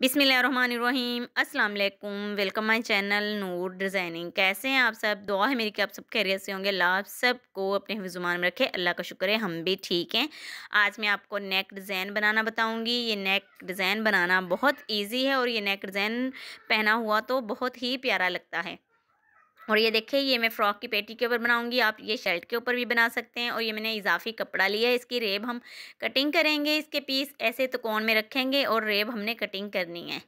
बिसमीम अस्सलाम वालेकुम welcome my channel Noor designing. कैसे हैं आप सब? दुआ है मेरी कि आप सब खैरियत से होंगे। ला सबको अपने हिजुमान में रखे। अल्लाह का शुक्र है, हम भी ठीक हैं। आज मैं आपको नेक डिज़ाइन बनाना बताऊँगी। ये नेक डिज़ाइन बनाना बहुत इजी है और ये नेक डिज़ाइन पहना हुआ तो बहुत ही प्यारा लगता है। और ये देखिए, ये मैं फ़्रॉक की पेटी के ऊपर बनाऊँगी, आप ये शर्ट के ऊपर भी बना सकते हैं और ये मैंने इजाफी कपड़ा लिया है, इसकी रेब हम कटिंग करेंगे, इसके पीस ऐसे तो कौन में रखेंगे और रेब हमने कटिंग करनी है।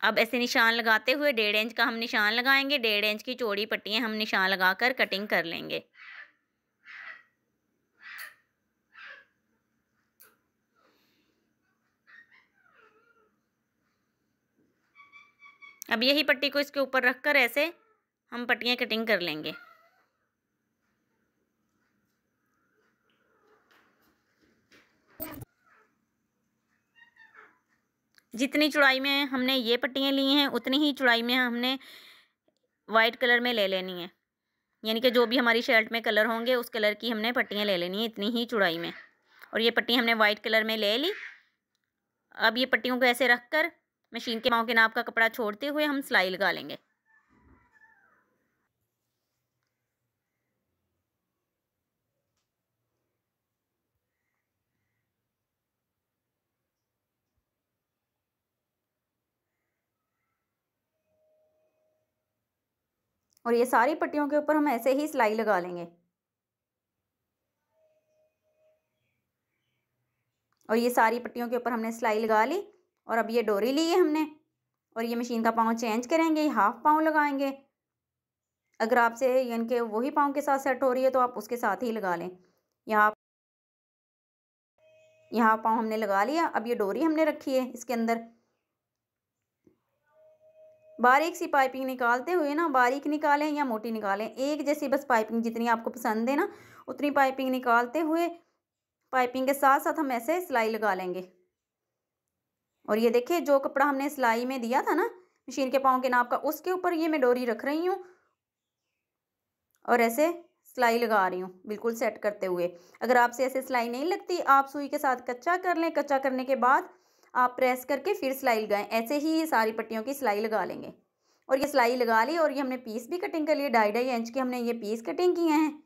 अब ऐसे निशान लगाते हुए डेढ़ इंच का हम निशान लगाएँगे, डेढ़ इंच की चौड़ी पट्टियाँ हम निशान लगाकर कटिंग कर लेंगे। अब यही पट्टी को इसके ऊपर रख कर ऐसे हम पट्टियाँ कटिंग कर लेंगे। जितनी चौड़ाई में हमने ये पट्टियाँ ली हैं, उतनी ही चौड़ाई में हमने वाइट कलर में ले लेनी है। यानी कि जो भी हमारी शर्ट में कलर होंगे, उस कलर की हमने पट्टियाँ ले लेनी है इतनी ही चौड़ाई में। और ये पट्टी हमने वाइट कलर में ले ली। अब ये पट्टियों को ऐसे रख कर मशीन के पाँव के नाप का कपड़ा छोड़ते हुए हम सिलाई लगा लेंगे। और ये सारी पट्टियों के ऊपर हम ऐसे ही सिलाई लगा लेंगे। और ये सारी पट्टियों के ऊपर हमने सिलाई लगा ली। और अब ये डोरी ली है हमने और ये मशीन का पाँव चेंज करेंगे हाफ़ पाँव लगाएँगे। अगर आपसे यानी कि वही पाँव के साथ सेट हो रही है तो आप उसके साथ ही लगा लें। यहाँ यहाँ पाँव हमने लगा लिया, अब ये डोरी हमने रखी है इसके अंदर। बारीक सी पाइपिंग निकालते हुए ना, बारीक निकालें या मोटी निकालें, एक जैसी बस पाइपिंग जितनी आपको पसंद है ना, उतनी पाइपिंग निकालते हुए पाइपिंग के साथ साथ हम ऐसे सिलाई लगा लेंगे। और ये देखिए, जो कपड़ा हमने सिलाई में दिया था ना, मशीन के पाँव के नाप का, उसके ऊपर ये मैं डोरी रख रही हूँ। और ऐसे सिलाई लगा रही हूँ, बिल्कुल सेट करते हुए। अगर आपसे ऐसे सिलाई नहीं लगती, आप सुई के साथ कच्चा कर लें। कच्चा करने के बाद आप प्रेस करके फिर सिलाई लगाएँ। ऐसे ही ये सारी पट्टियों की सिलाई लगा लेंगे। और ये सिलाई लगा ली और ये हमने पीस भी कटिंग कर लिए ढाई ढाई इंच के हमने ये पीस कटिंग किए हैं।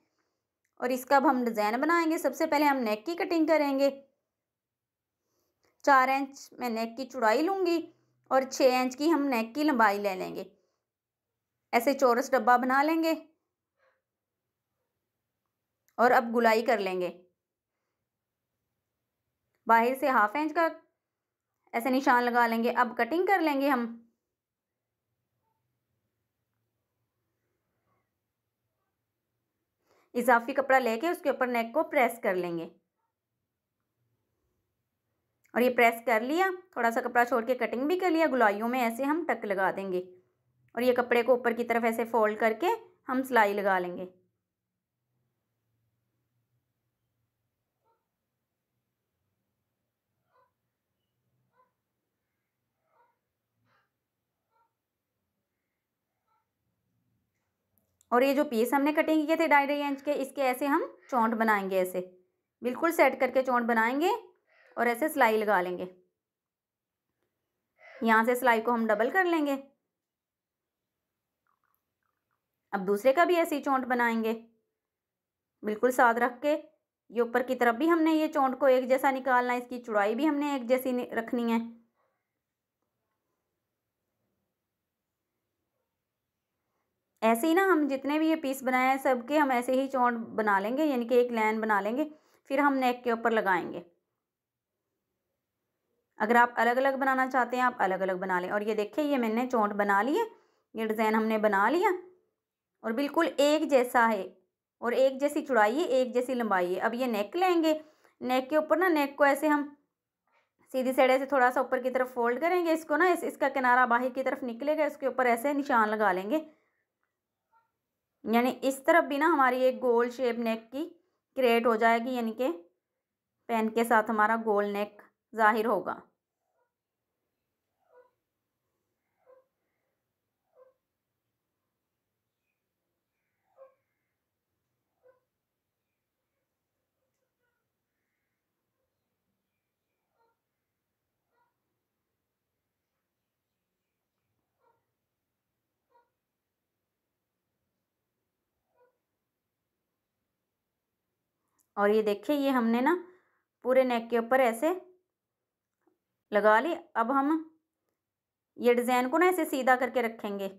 और इसका अब हम डिज़ाइन बनाएँगे। सबसे पहले हम नेक की कटिंग करेंगे। चार इंच मैं नेक की चौड़ाई लूँगी और छः इंच की हम नेक की लंबाई ले लेंगे। ऐसे चौरस डब्बा बना लेंगे और अब गुलाई कर लेंगे। बाहर से हाफ़ इंच का ऐसे निशान लगा लेंगे। अब कटिंग कर लेंगे हम। इजाफी कपड़ा लेके उसके ऊपर नेक को प्रेस कर लेंगे। और ये प्रेस कर लिया थोड़ा सा कपड़ा छोड़ के कटिंग भी कर लिया, गुलाइयों में ऐसे हम टक लगा देंगे। और ये कपड़े को ऊपर की तरफ़ ऐसे फोल्ड करके हम सिलाई लगा लेंगे। और ये जो पीस हमने कटिंग किए थे ढाई ढाई इंच के, इसके ऐसे हम चौंट बनाएँगे ऐसे। बिल्कुल सेट करके चौंट बनाएँगे और ऐसे सिलाई लगा लेंगे। यहाँ से सिलाई को हम डबल कर लेंगे। अब दूसरे का भी ऐसी चौंट बनाएँगे। बिल्कुल साथ रख के, ये ऊपर की तरफ़ भी हमने ये चौंट को एक जैसा निकालना है, इसकी चौड़ाई भी हमने एक जैसी रखनी है। ऐसे ही ना हम जितने भी ये पीस बनाए हैं, सबके हम ऐसे ही चौंट बना लेंगे, यानी कि एक लाइन बना लेंगे, फिर हम नेक के ऊपर लगाएँगे। अगर आप अलग अलग बनाना चाहते हैं आप अलग अलग बना लें। और ये देखिए ये मैंने चौंट बना लिया ये डिज़ाइन हमने बना लिया। और बिल्कुल एक जैसा है और एक जैसी चौड़ाई है एक जैसी लंबाई है। अब ये नेक लेंगे नेक के ऊपर ना नेक को ऐसे हम सीधी साइड से थोड़ा सा ऊपर की तरफ़ फोल्ड करेंगे इसको ना इस, इसका किनारा बाहर की तरफ़ निकलेगा इसके ऊपर ऐसे निशान लगा लेंगे। यानी इस तरफ़ भी ना हमारी एक गोल शेप नेक की क्रिएट हो जाएगी यानी कि पेन के साथ हमारा गोल नेक ज़ाहिर होगा। और ये देखिए, ये हमने ना पूरे नेक के ऊपर ऐसे लगा ली अब हम ये डिज़ाइन को ना ऐसे सीधा करके रखेंगे।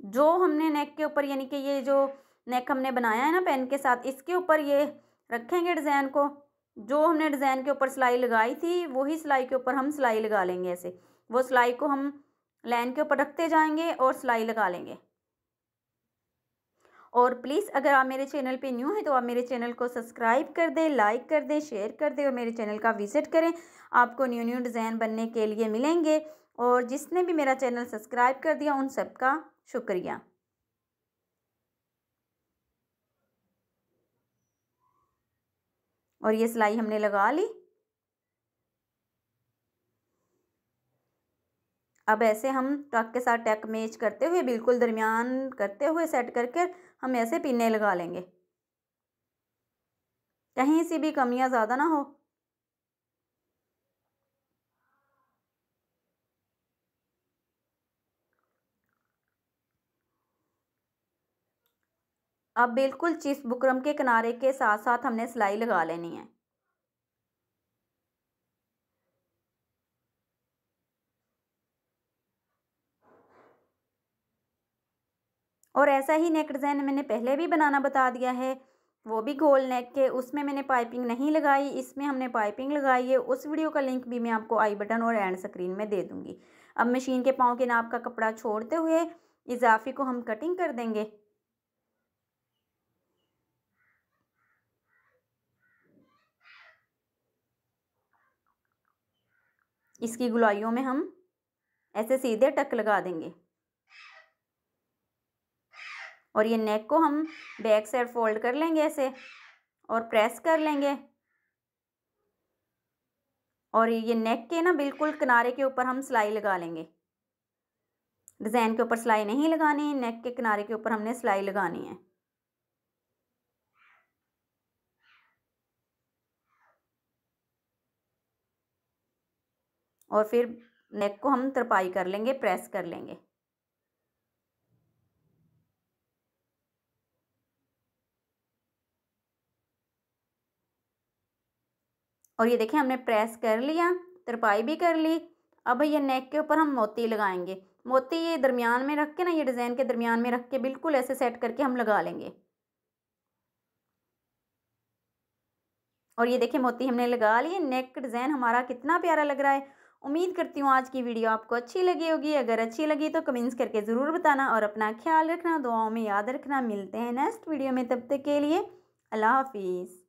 जो हमने नेक के ऊपर, यानी कि ये जो नेक हमने बनाया है ना पेन के साथ, इसके ऊपर ये रखेंगे डिज़ाइन को। जो हमने डिज़ाइन के ऊपर सिलाई लगाई थी, वही सिलाई के ऊपर हम सिलाई लगा लेंगे ऐसे। वो सिलाई को हम लाइन के ऊपर रखते जाएँगे और सिलाई लगा लेंगे। और प्लीज़ अगर आप मेरे चैनल पे न्यू हैं तो आप मेरे चैनल को सब्सक्राइब कर दें, लाइक कर दें, शेयर कर दें और मेरे चैनल का विज़िट करें। आपको न्यू न्यू डिज़ाइन बनने के लिए मिलेंगे। और जिसने भी मेरा चैनल सब्सक्राइब कर दिया, उन सबका शुक्रिया। और ये सिलाई हमने लगा ली। अब ऐसे हम टक के साथ टैक मैच करते हुए, बिल्कुल दरमियान करते हुए सेट करके हम ऐसे पीने लगा लेंगे। कहीं से भी कमियाँ ज़्यादा ना हो। अब बिल्कुल चिस बुकरम के किनारे के साथ साथ हमने सिलाई लगा लेनी है। और ऐसा ही नेक डिज़ाइन मैंने पहले भी बनाना बता दिया है। वो भी गोल नेक के, उसमें मैंने पाइपिंग नहीं लगाई, इसमें हमने पाइपिंग लगाई है। उस वीडियो का लिंक भी मैं आपको आई बटन और एंड स्क्रीन में दे दूँगी। अब मशीन के पाँव के नाप का कपड़ा छोड़ते हुए इजाफी को हम कटिंग कर देंगे। इसकी गुलाइयों में हम ऐसे सीधे टक लगा देंगे। और ये नेक को हम बैक साइड फोल्ड कर लेंगे ऐसे और प्रेस कर लेंगे। और ये नेक के ना बिल्कुल किनारे के ऊपर हम सिलाई लगा लेंगे। डिज़ाइन के ऊपर सिलाई नहीं लगानी नेक के किनारे के ऊपर हमने सिलाई लगानी है। और फिर नेक को हम तरपाई कर लेंगे प्रेस कर लेंगे। और ये देखिए हमने प्रेस कर लिया, तरपाई भी कर ली। अब ये नेक के ऊपर हम मोती लगाएँगे। मोती ये दरमियान में रख के ना, ये डिज़ाइन के दरमियान में रख के बिल्कुल ऐसे सेट करके हम लगा लेंगे। और ये देखिए मोती हमने लगा लिए। नेक डिज़ाइन हमारा कितना प्यारा लग रहा है। उम्मीद करती हूँ आज की वीडियो आपको अच्छी लगी होगी। अगर अच्छी लगी तो कमेंट्स करके ज़रूर बताना और अपना ख्याल रखना, दुआओं में याद रखना। मिलते हैं नेक्स्ट वीडियो में, तब तक के लिए अल्लाह हाफिज़।